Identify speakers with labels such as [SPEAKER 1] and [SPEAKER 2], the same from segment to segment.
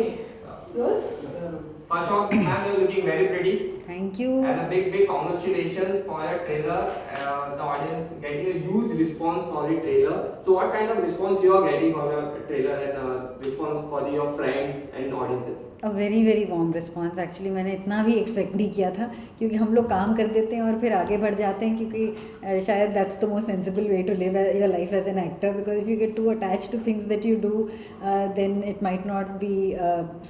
[SPEAKER 1] Okay. Good.
[SPEAKER 2] First off, ma'am, you're looking very pretty.
[SPEAKER 3] Thank you.
[SPEAKER 2] And a big, big congratulations for your trailer. Uh, the audience getting a huge response for the trailer. So, what kind of response you are getting for your trailer and uh, response for the, your friends and audiences?
[SPEAKER 3] A very very warm response actually मैंने इतना भी expect नहीं किया था, क्योंकि हम लोग काम कर देते हैं और फिर आगे बढ़ जाते हैं, क्योंकि शायद that's the most sensible way to live your life as an actor because if you get to attach to things that you do then it might not be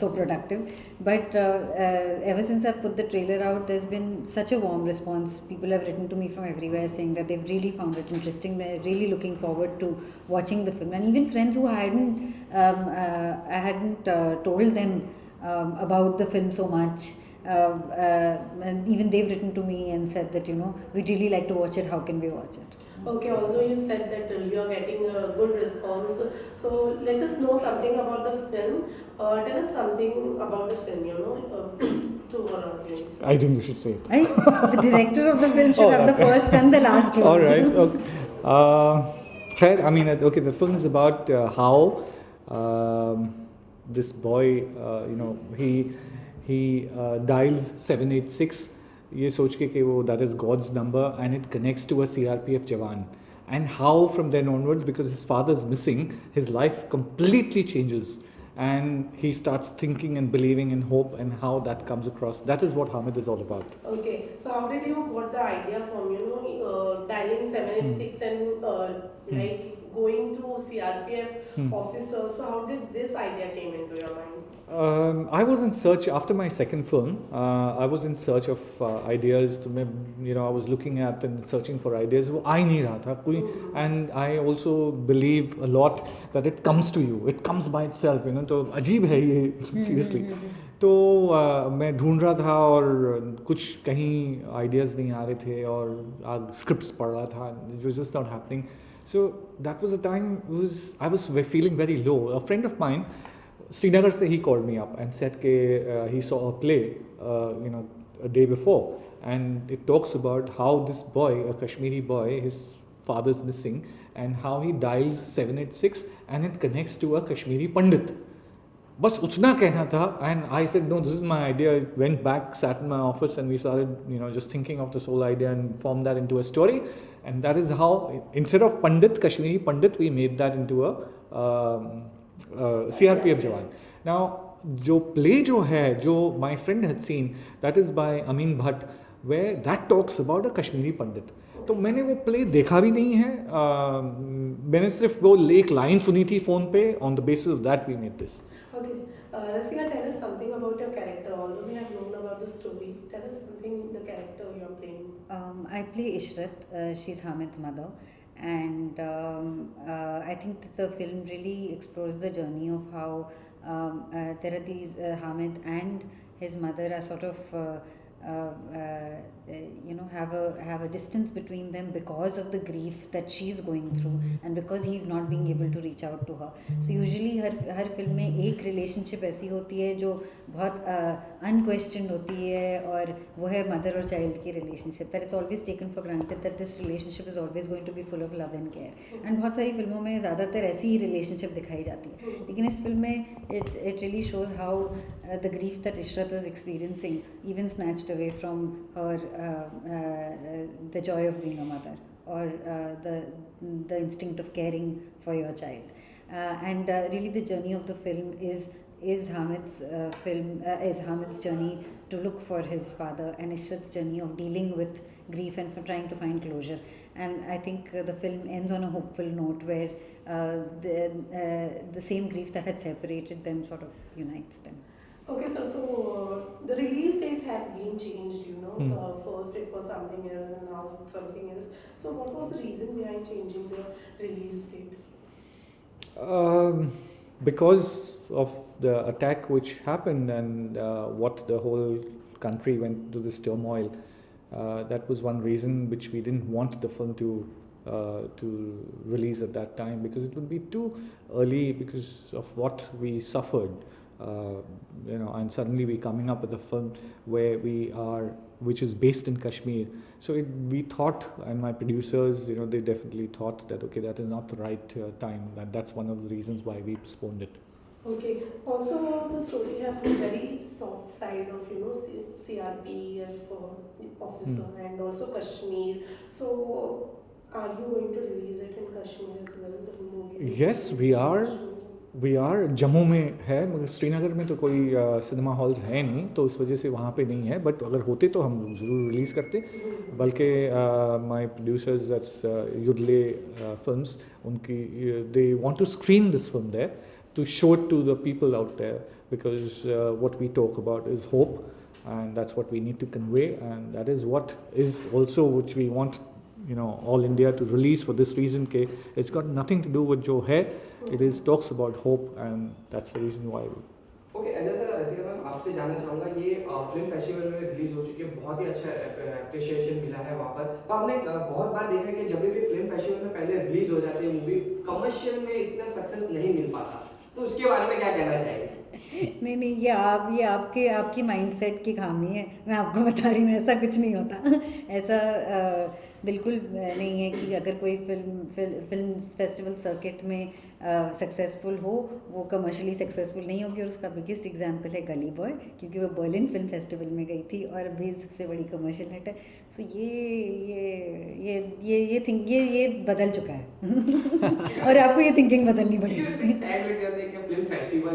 [SPEAKER 3] so productive but ever since I put the trailer out there's been such a warm response people have written to me from everywhere saying that they've really found it interesting really looking forward to watching the film and even friends who I hadn't told them um, about the film so much. Uh, uh, and even they've written to me and said that you know we'd really like to watch it. How can we watch it?
[SPEAKER 1] Okay, although you said that uh, you are getting a good response, so let us know something about the film. Uh, tell us something about the film, you know, uh, to our audience.
[SPEAKER 4] I think you should say it.
[SPEAKER 3] I, the director of the film should
[SPEAKER 4] Oh,
[SPEAKER 3] have the first and the last one.
[SPEAKER 4] All right. Okay. Uh, I mean, uh, okay. The film is about uh, how um, this boy, uh, you know, he he uh, dials seven eight six. ये सोच के कि वो that is God's number and it connects to a CRPF jawan. And how from then onwards, because his father is missing, his life completely changes. And he starts thinking and believing in hope and how that comes across. That is what Hamid is all about.
[SPEAKER 1] Okay, so how did you got the idea from, you know, uh, dialing 786 and uh, like going through CRPF hmm. officer? So how did this idea came into your mind?
[SPEAKER 4] Um, I was in search after my second film. Uh, I was in search of uh, ideas. To me, you know, I was looking at and searching for ideas. ही नहीं रहा था कोई. And I also believe a lot that it comes to you. It comes by itself. You know, तो अजीब है ये seriously. तो uh, मैं ढूंढ रहा था और कुछ कहीं आइडियाज़ नहीं आ रहे थे और स्क्रिप्ट्स पढ़ रहा था it was just not happening So that was a time was I was feeling very low. A friend of mine, Srinagar say he called me up and said that uh, he saw a play, uh, you know, a day before, and it talks about how this boy, a Kashmiri boy, his father's missing, and how he dials 786 and it connects to a Kashmiri Pandit. बस उतना कहना था and I said no this is my idea went back sat my office and we started you know just thinking of this whole idea and form that into a story and that is how instead of Pandit Kashmiri Pandit we made that into a CRPF jawan now जो play जो है जो my friend had seen that is by Amin Bhatt way that talks about a Kashmiri Pandit तो मैंने वो play देखा भी नहीं है uh, मैंने सिर्फ़ वो एक लाइन सुनी थी फ़ोन पे on the basis of that we made this
[SPEAKER 1] Okay, uh, Rasika, tell us something about your character. Although we have known about the story, tell us something the character you are playing.
[SPEAKER 3] Um, I play Ishrat. Uh, she's Hamid's mother, and um, uh, I think that the film really explores the journey of how um, uh, there are these uh, Hamid and his mother are sort of. Uh, uh, uh, you know have a have a distance between them because of the grief that she's going through and because he's not being able to reach out to her. So usually हर हर film में एक relationship ऐसी होती है जो बहुत अनक्वेश्चनड होती है और वो है मदर और चाइल्ड की relationship that it's always taken for granted that this relationship is always going to be full of love and care and बहुत सारी फ़िल्मों में ज़्यादातर ऐसी ही रिलेशनशिप दिखाई जाती है। लेकिन इस फ़िल्म में it it really shows how Uh, the grief that Ishrat was experiencing, even snatched away from her uh, uh the joy of being a mother or uh, the the instinct of caring for your child. and really, the journey of the film is is Hamid's film is Hamid's journey to look for his father and Ishrat's journey of dealing with grief and for trying to find closure. And I think the film ends on a hopeful note where. Uh, the, uh, the same grief that had separated them sort of unites them.
[SPEAKER 1] Okay, so so uh, the release date had been changed. You know, uh, first it was something else, and now it's something else. So, what was the reason behind changing the release date?
[SPEAKER 4] Um, because of the attack which happened and uh, what the whole country went to this turmoil, uh, that was one reason which we didn't want the film to uh, to release at that time because it would be too early because of what we suffered. Uh, you know, and suddenly we're coming up with a film where we are, which is based in Kashmir. So it, we thought, and my producers, you know, they definitely thought that okay, that is not the right uh, time. That that's one of the reasons why we postponed it.
[SPEAKER 1] Okay. Also, the story has a very soft side of you know C- CRPF uh, officer
[SPEAKER 4] Hmm.
[SPEAKER 1] and also Kashmir. So, are you going to release it in Kashmir as well? The movie.
[SPEAKER 4] Yes, we are. We are Jammu में है, मगर श्रीनगर में तो कोई cinema halls है नहीं तो उस वजह से वहाँ पे नहीं है बट अगर होते तो हम ज़रूर रिलीज़ करते। बल्कि my producers that's Yoodlee films उनकी they want to screen this film there to show to the people out there because what we talk about is hope and that's what we need to convey and that is what is also which we want you know all india to release for this reason ke it's got nothing to do with jo hai. It is talks about hope and that's the reason why
[SPEAKER 2] okay जैसा Rasika ma'am आपसे जानना चाहूँगा ये film festival में release हो चुकी है बहुत ही अच्छा अप्रिशिएशन मिला है वहाँ पर। तो आपने बहुत बार देखा कि जब भी फ़िल्म फेस्टिवल में पहले रिलीज़ हो जाती है मूवी कमर्शियल में इतना सक्सेस नहीं मिल पाता। तो उसके बारे में क्या कहना चाहेंगे?
[SPEAKER 3] नहीं नहीं ये आप ये आपके आपकी माइंडसेट की खामी है। मैं आपको बता रही हूँ ऐसा कुछ नहीं होता। ऐसा अ, बिल्कुल नहीं है कि अगर कोई film film film festival circuit में सक्सेसफुल हो, वो कमर्शियली सक्सेसफुल नहीं होगी और उसका बिगेस्ट एग्जांपल है गली बॉय क्योंकि वो बर्लिन फ़िल्म फेस्टिवल में गई थी और अभी सबसे बड़ी कमर्शियल हिट है। सो ये ये ये ये ये थिंक ये ये बदल चुका है। और आपको ये थिंकिंग बदलनी पड़ेगी।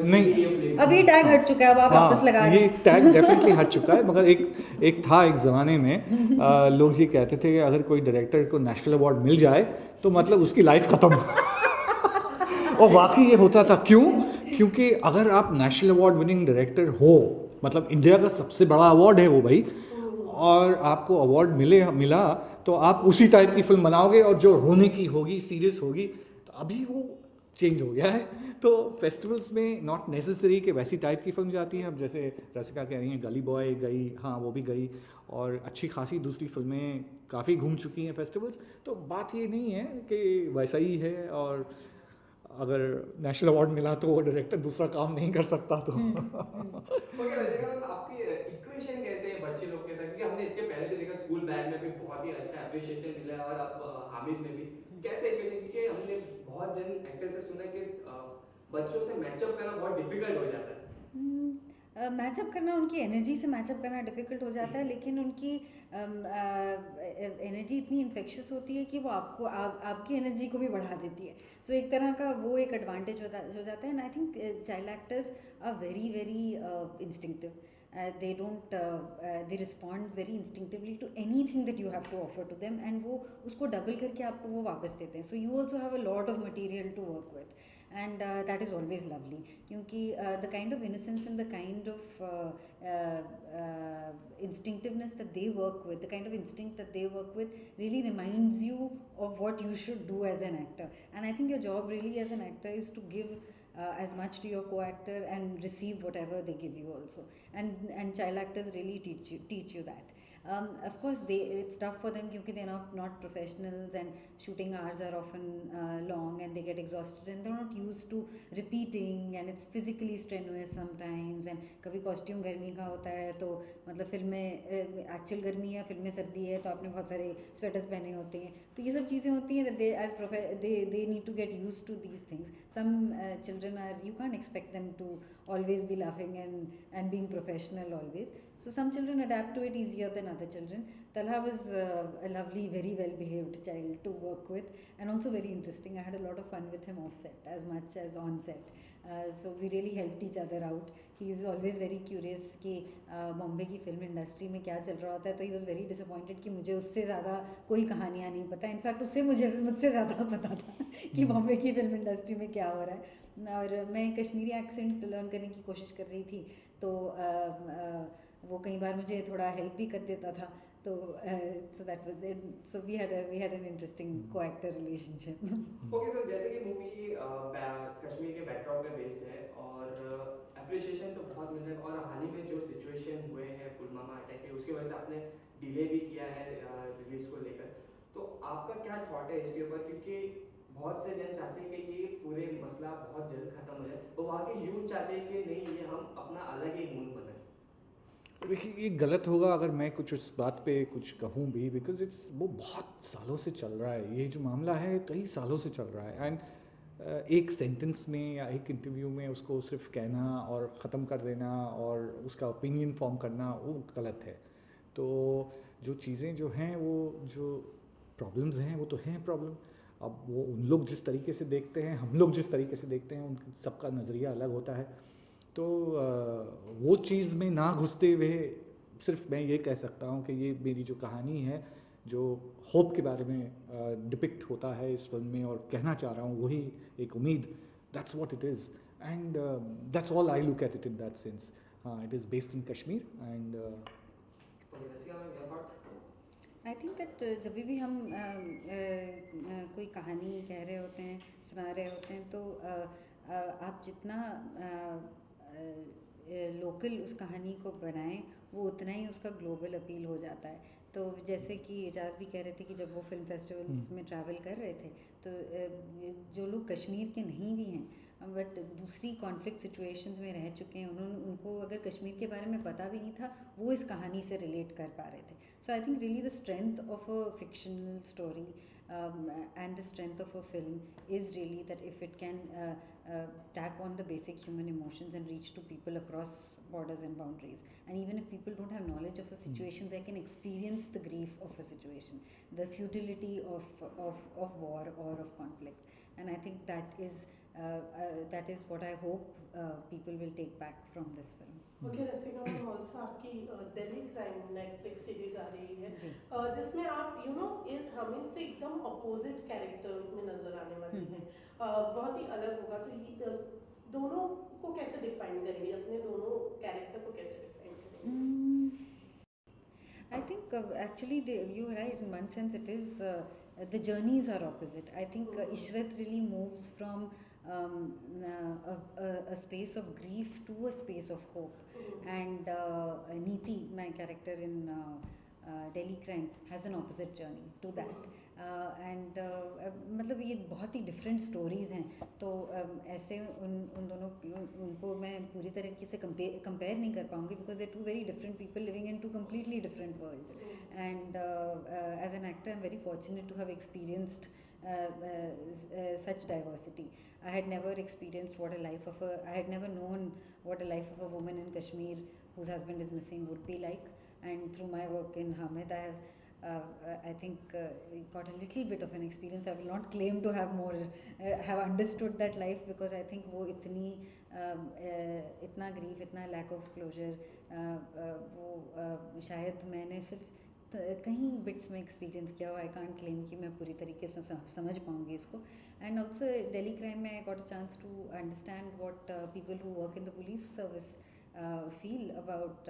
[SPEAKER 4] नहीं।
[SPEAKER 2] ये
[SPEAKER 3] टैग हट चुका है अब आप
[SPEAKER 4] हाँ,
[SPEAKER 3] वापस लगा
[SPEAKER 4] ये
[SPEAKER 3] रहे
[SPEAKER 4] टैग डेफिनेटली हट चुका है मगर एक एक था एक ज़माने में आ, लोग ये कहते थे कि अगर कोई डायरेक्टर को नेशनल अवार्ड मिल जाए तो मतलब उसकी लाइफ ख़त्म। और वाकई ये होता था क्यों? क्योंकि अगर आप नेशनल अवार्ड विनिंग डायरेक्टर हो मतलब इंडिया का सबसे बड़ा अवार्ड है वो भाई और आपको अवार्ड मिले मिला तो आप उसी टाइप की फ़िल्म बनाओगे और जो रोने की होगी सीरियस होगी तो अभी वो चेंज हो गया है। तो फेस्टिवल्स में नॉट नेसेसरी कि वैसी टाइप की फ़िल्म जाती हैं। अब जैसे रसिका कह रही हैं गली बॉय गई हाँ वो भी गई। और अच्छी खासी दूसरी फ़िल्में काफ़ी घूम चुकी हैं फेस्टिवल्स तो बात ये नहीं है कि वैसा ही है और अगर नेशनल अवार्ड मिला तो वो डायरेक्टर दूसरा काम नहीं कर सकता तो।
[SPEAKER 2] ओके आपकी इक्वेशन कैसे है बच्चे लोग के साथ? क्योंकि हमने इसके पहले भी देखा स्कूल बैग में भी बहुत ही अच्छा अप्रिशिएशन मिला है और अब हामिद में भी। कैसे इक्वेशन क्योंकि हमने बहुत जन एक्टर से सुना है कि बच्चों से मैचअप करना बहुत डिफ़िकल्ट हो जाता है।
[SPEAKER 3] मैचअप करना उनकी एनर्जी से मैचअप करना डिफ़िकल्ट हो जाता है लेकिन उनकी एनर्जी इतनी इन्फेक्शियस होती है कि वो आपको आप, आपकी एनर्जी को भी बढ़ा देती है। सो so, एक तरह का वो एक एडवांटेज हो जाता है and I think child actors are very very instinctive they don't uh, uh, they respond very instinctively to anything that you have to offer to them and वो उसको डबल करके आपको वो वापस देते हैं so you also have a lot of material to work with and uh, that is always lovely क्योंकि uh, the kind of innocence and the kind of uh, uh, uh, instinctiveness that they work with the kind of instinct that they work with really reminds you of what you should do as an actor and I think your job really as an actor is to give uh, as much to your co-actor and receive whatever they give you also. And and child actors really teach you teach you that um, of course they it's tough for them because they're not not professionals and shooting hours are often uh, long and they get exhausted and they're not used to repeating and it's physically strenuous sometimes and कभी costume गर्मी का होता है तो मतलब film में actual गर्मी है फ़िल्म में सर्दी है तो आपने बहुत सारे स्वेटर्स पहने होते हैं तो ये सब चीज़ें होती हैं they as they they need to get used to these things uh, children are you can't expect them to always be laughing and and being professional always so some children adapt to it easier than other children talha was uh, a lovely very well behaved child to work with and also very interesting i had a lot of fun with him off set as much as on set uh, so we really helped each other out he is always very curious कि बॉम्बे की film industry में क्या चल रहा होता है तो he was very disappointed कि मुझे उससे ज़्यादा कोई कहानियाँ नहीं पता इनफैक्ट उससे मुझे मुझसे ज़्यादा पता था कि बॉम्बे की फ़िल्म इंडस्ट्री में क्या हो रहा है और मैं कश्मीरी एक्सेंट लर्न करने की कोशिश कर रही थी तो अ, अ, वो कई बार मुझे थोड़ा हेल्प भी कर देता था तो so that was so we had we had an interesting co-actor relationship
[SPEAKER 2] okay sir जैसे कि मूवी कश्मीर के बैकड्रॉप पे बेस्ड है और अप्रिशिएशन तो बहुत मिल रहा है और हाल ही में जो सिचुएशन हुए हैं पुलवामा अटैक के उसकी वजह से आपने डिले भी किया है रिलीज़ को लेकर। तो आपका क्या थॉट है इसके ऊपर? क्योंकि बहुत से जन चाहते हैं कि ये पूरे मसला बहुत जल्द खत्म हो जाए तो वहाँ के यूथ चाहते हैं कि नहीं ये हम अपना अलग ही मुल्क बनाए।
[SPEAKER 4] देखिए, ये गलत होगा अगर मैं कुछ उस बात पे कुछ कहूँ भी बिकॉज़ इट्स वो बहुत सालों से चल रहा है। ये जो मामला है, कई सालों से चल रहा है। एंड एक सेंटेंस में या एक इंटरव्यू में उसको सिर्फ़ कहना और ख़त्म कर देना और उसका ओपिनियन फॉर्म करना, वो गलत है। तो जो चीज़ें जो हैं, वो जो प्रॉब्लम्स हैं, वो तो हैं प्रॉब्लम अब वो उन लोग जिस तरीके से देखते हैं, हम लोग जिस तरीके से देखते हैं, उन सबका नज़रिया अलग होता है। तो वो चीज़ में ना घुसते हुए सिर्फ़ मैं ये कह सकता हूँ कि ये मेरी जो कहानी है, जो होप के बारे में डिपिक्ट होता है इस फ़िल्म में और कहना चाह रहा हूँ, वही एक उम्मीद। That's what it is and that's all I look at it in that sense it is based in Kashmir and
[SPEAKER 3] I think that जब भी हम कोई कहानी कह रहे होते हैं, सुना रहे होते हैं तो आप जितना लोकल उस कहानी को बनाएँ वो उतना ही उसका ग्लोबल अपील हो जाता है तो जैसे कि एजाज भी कह रहे थे कि जब वो फ़िल्म फेस्टिवल्स हम्म। में ट्रैवल कर रहे थे तो जो लोग कश्मीर के नहीं भी हैं बट दूसरी कॉन्फ्लिक्ट सिचुएशंस में रह चुके हैं उन्होंने उनको अगर कश्मीर के बारे में पता भी नहीं था वो इस कहानी से रिलेट कर पा रहे थे so I think really the strength of a fictional story and the strength of a film is really that if it can tap on the basic human emotions and reach to people across borders and boundaries. And even if people don't have knowledge of a situation, mm. they can experience the grief of a situation, the futility of, of, of war or of conflict. And I think that is uh, uh, that is what I hope uh, people will take back from this film.
[SPEAKER 1] Okay, Rasika ma'am also आपकी Delhi crime Netflix series आ रही है। जिसमें आप you know Hamid से एकदम opposite character में नज़र आने वाली हैं। बहुत ही अलग होगा तो ये दोनों को कैसे डिफाइन करेंगे? अपने दोनों कैरेक्टर को कैसे डिफाइन करेंगे?
[SPEAKER 3] Uh, actually they, you're right in one sense it is uh, the journeys are opposite. I think uh, Ishrat really moves from um, uh, a, a, space of grief to a space of hope. Mm-hmm. And uh, Neeti, my character in uh, Delhi Crime, has an opposite journey to that. And मतलब ये बहुत ही different stories हैं तो ऐसे उन उन दोनों उनको मैं पूरी तरीके से कंपेयर कंपेयर नहीं कर पाऊँगी because they two very different people living in two completely different worlds and as an actor I am very fortunate to have experienced uh, uh, such diversity. I had never experienced what a life of a, I had never known what a life of a woman in Kashmir whose husband is missing would be like. And through my work in Hamid, I have uh, I think uh, got a little bit of an experience. I will not claim to have more, uh, have understood that life because I think वो इतनी um, uh, इतना grief, इतना lack of closure, वो शायद मैंने सिर्फ कहीं bits में एक्सपीरियंस किया हो आई कॉन्ट क्लेम कि मैं पूरी तरीके से समझ पाऊँगी इसको। एंड ऑल्सो डेली क्राइम में I got a chance to understand what people who work in the police service feel about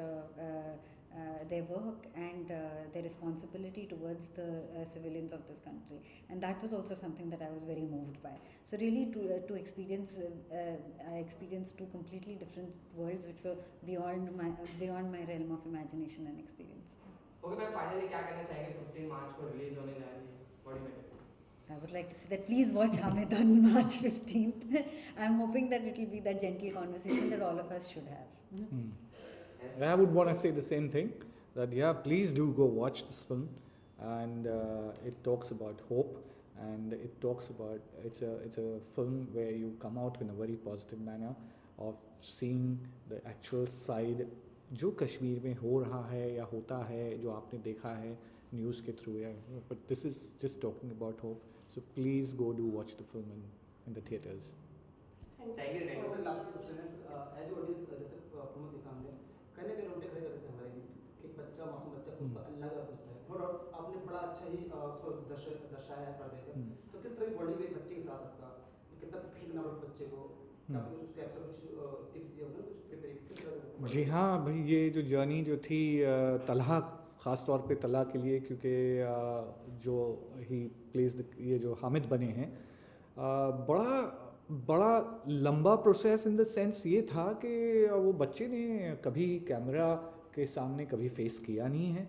[SPEAKER 3] they work and they responsibility towards the civilians of this country and that was also something that I was very moved by so really to experience I experience two completely different world which beyond my beyond my realm of imagination and experience
[SPEAKER 2] okay मैं finally क्या कहना चाहेंगे 15 मार्च को release होने जा रही है what do you
[SPEAKER 3] I would like to say that please watch Hamid on March 15th. I'm hoping that it will be that gentle conversation that all of us should have. Mm.
[SPEAKER 4] I would want to say the same thing that, yeah, please do go watch this film. And uh, it talks about hope and it talks about it's a, it's a film where you come out in a very positive manner of seeing the actual side जो कश्मीर में हो रहा है या होता है जो आपने देखा है न्यूज़ के थ्रू या but this is just talking about hope so please go do watch the film in in the theatres
[SPEAKER 5] कहीं ना कहीं रोटे खड़े करते हैं हमारे कि बच्चा मासूम बच्चा पूछता। अल्लाह का पूछता नो आपने बड़ा अच्छा ही उसको दर्शाया पर्दे पर हम्म। तो किस तरह की बॉन्डिंग बच्चे के साथ आपका कितना करना बच्चे को?
[SPEAKER 4] जी हाँ भाई ये जो जर्नी जो थी तलहा ख़ास तौर पे तला के लिए क्योंकि जो ही प्लेस ये जो हामिद बने हैं बड़ा बड़ा लंबा प्रोसेस इन द सेंस ये था कि वो बच्चे ने कभी कैमरा के सामने कभी फेस किया नहीं है।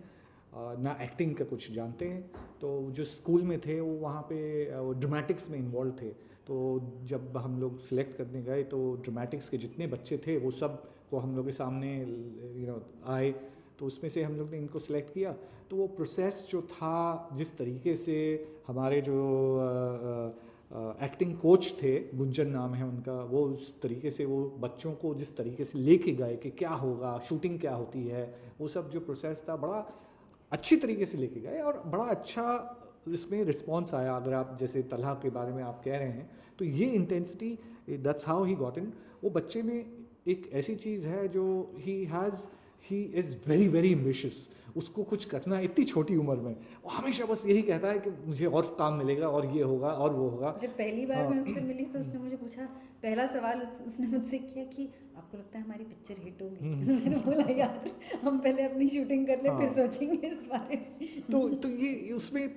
[SPEAKER 4] ना एक्टिंग का कुछ जानते हैं। तो जो स्कूल में थे, वो वहाँ पे वो ड्रामेटिक्स में इन्वॉल्व थे। तो जब हम लोग सिलेक्ट करने गए तो ड्रामेटिक्स के जितने बच्चे थे, वो सबको हम लोग के सामने यू नो आए। तो उसमें से हम लोग ने इनको सिलेक्ट किया। तो वो प्रोसेस जो था, जिस तरीके से हमारे जो एक्टिंग कोच थे, गुंजन नाम है उनका, वो उस तरीके से, वो बच्चों को जिस तरीके से लेके गए कि क्या होगा शूटिंग क्या होती है, वो सब जो प्रोसेस था, बड़ा अच्छी तरीके से लेके गए और बड़ा अच्छा इसमें रिस्पॉन्स आया। अगर आप जैसे तलहा के बारे में आप कह रहे हैं तो ये intensity that's how he got in वो बच्चे में एक ऐसी चीज़ है जो he has he is very very ambitious उसको कुछ करना है इतनी छोटी उम्र में वो हमेशा बस यही कहता है कि मुझे और काम मिलेगा और ये होगा और वो होगा
[SPEAKER 3] जब पहली बार
[SPEAKER 4] हाँ।
[SPEAKER 3] मैं उससे मिली तो उसने मुझे पूछा पहला सवाल उस, उसने मुझसे किया कि आपको लगता है हमारी पिक्चर हिट होगी
[SPEAKER 4] हम्म।
[SPEAKER 3] मैंने बोला यार हम पहले अपनी शूटिंग कर ले
[SPEAKER 4] हाँ।
[SPEAKER 3] फिर सोचेंगे इस बारे में
[SPEAKER 4] तो तो ये उसमें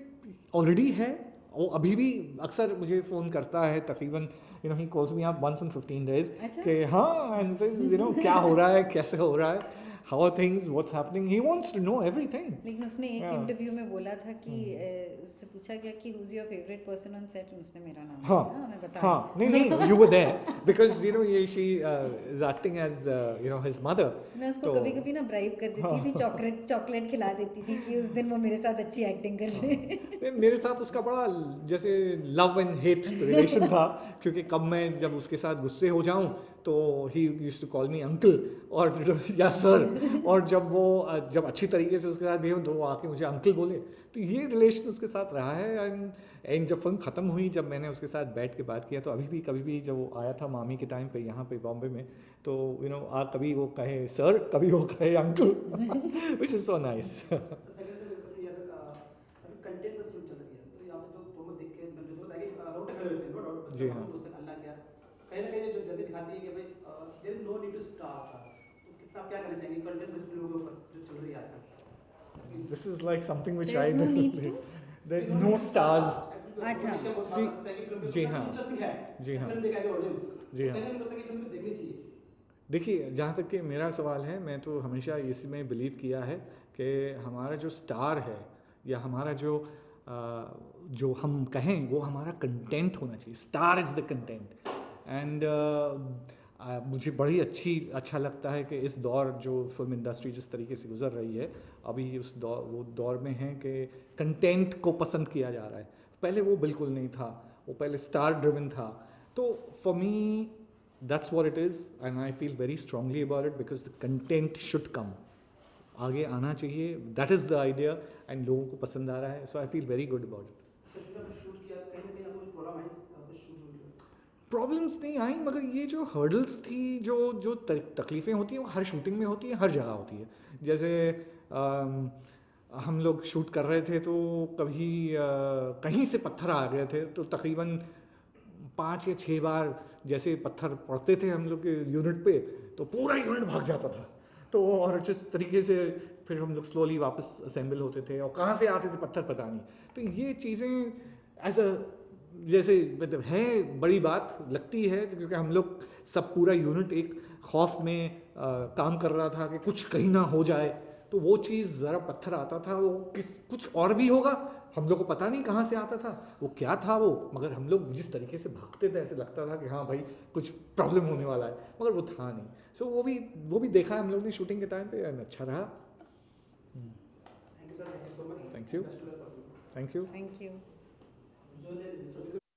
[SPEAKER 4] ऑलरेडी है वो अभी भी अक्सर मुझे फ़ोन करता है तकरीबन you know he calls me up once in 15
[SPEAKER 3] days.
[SPEAKER 4] कि हाँ यू नो क्या हो रहा है कैसे हो रहा है how are things what's happening he wants to know everything
[SPEAKER 3] लेकिन उसने एक
[SPEAKER 4] हाँ।
[SPEAKER 3] इंटरव्यू में बोला था कि। अ, उससे पूछा गया कि who is your favourite person on set उसने मेरा नाम
[SPEAKER 4] हाँ.
[SPEAKER 3] लिया, मैं बता
[SPEAKER 4] हाँ. नहीं नहीं you were there because you know ये she is acting as you know his mother
[SPEAKER 3] हूँ। मैं उसको
[SPEAKER 4] तो-
[SPEAKER 3] कभी कभी ना ब्राइब कर देती
[SPEAKER 4] हाँ।
[SPEAKER 3] थी चॉकलेट चॉकलेट खिला देती थी कि उस दिन वो मेरे साथ अच्छी एक्टिंग कर ले
[SPEAKER 4] नहीं, मेरे साथ उसका बड़ा जैसे लव एंड हेट रिलेशन था क्योंकि कब मैं जब उसके साथ गुस्से हो जाऊँ तो he used to call me uncle और या सर और जब वो जब अच्छी तरीके से उसके साथ भी तो वो आके मुझे अंकल बोले तो ये रिलेशन उसके साथ रहा है। एंड एंड जब फ़िल्म ख़त्म हुई जब मैंने उसके साथ बैठ के बात किया तो अभी भी कभी भी जब वो आया था मामी के टाइम पे यहाँ पे बॉम्बे में तो यू नो आ कभी वो कहे सर कभी वो कहे uncle which is so nice
[SPEAKER 5] तो रही है तो तो हैं।
[SPEAKER 4] जी हाँ।
[SPEAKER 5] दोस्त अल्लाह क्या कहीं ना कहीं जो जल्दी दिखाती है कि भाई there is no need to star तो कितना आप क्या करना चाहेंगे कंटेंट बेस्ड फ़िल्मों के ऊपर जो चल रही है आजकल
[SPEAKER 4] This is like something which
[SPEAKER 3] There's
[SPEAKER 4] I
[SPEAKER 3] no need
[SPEAKER 4] definitely.
[SPEAKER 3] to?
[SPEAKER 4] There no stars.
[SPEAKER 3] अच्छा।
[SPEAKER 4] See, जी हाँ, जी हाँ, जी हाँ। देखिए जहाँ तक कि मेरा सवाल है मैं तो हमेशा इसमें बिलीव किया है कि हमारा जो स्टार है या हमारा जो आ, जो हम कहें वो हमारा कंटेंट होना चाहिए star is the content and मुझे बड़ी अच्छी अच्छा लगता है कि इस दौर जो फ़िल्म इंडस्ट्री जिस तरीके से गुजर रही है, अभी उस दौर वो दौर में है कि कंटेंट को पसंद किया जा रहा है। पहले वो बिल्कुल नहीं था, वो पहले स्टार ड्रिवन था। तो for me that's what it is, and i feel very strongly about it because the content should come आगे आना चाहिए that is the idea and लोगों को पसंद आ रहा है so I feel very good about it
[SPEAKER 5] तो फ़िल्म में शूट किया कहीं ना कहीं आपको कुछ प्रॉब्लम आई कुछ शूट
[SPEAKER 4] प्रॉब्लम्स नहीं आई मगर ये जो हर्डल्स थी जो जो तकलीफ़ें होती हैं वो हर शूटिंग में होती हैं हर जगह होती है। जैसे अम, हम लोग शूट कर रहे थे तो कभी अ, कहीं से पत्थर आ गए थे तो तकरीबन पाँच या छः बार जैसे पत्थर पड़ते थे हम लोग के यूनिट पे तो पूरा यूनिट भाग जाता था। तो और जिस तरीके से फिर हम लोग स्लोली वापस असेंबल होते थे और कहाँ से आते थे पत्थर पता नहीं। तो ये चीज़ें एज अ जैसे मतलब है बड़ी बात लगती है क्योंकि हम लोग सब पूरा यूनिट एक खौफ में आ, काम कर रहा था कि कुछ कहीं ना हो जाए। तो वो चीज़ ज़रा पत्थर आता था वो किस कुछ और भी होगा हम लोग को पता नहीं कहाँ से आता था। वो क्या था वो? मगर हम लोग जिस तरीके से भागते थे ऐसे लगता था कि हाँ भाई कुछ प्रॉब्लम होने वाला है। मगर वो था नहीं। सो so, वो भी वो भी देखा है हम लोग ने शूटिंग के टाइम पे अच्छा रहा।
[SPEAKER 5] Thank you
[SPEAKER 4] thank you. Thank you
[SPEAKER 3] Yo le,
[SPEAKER 5] yo le...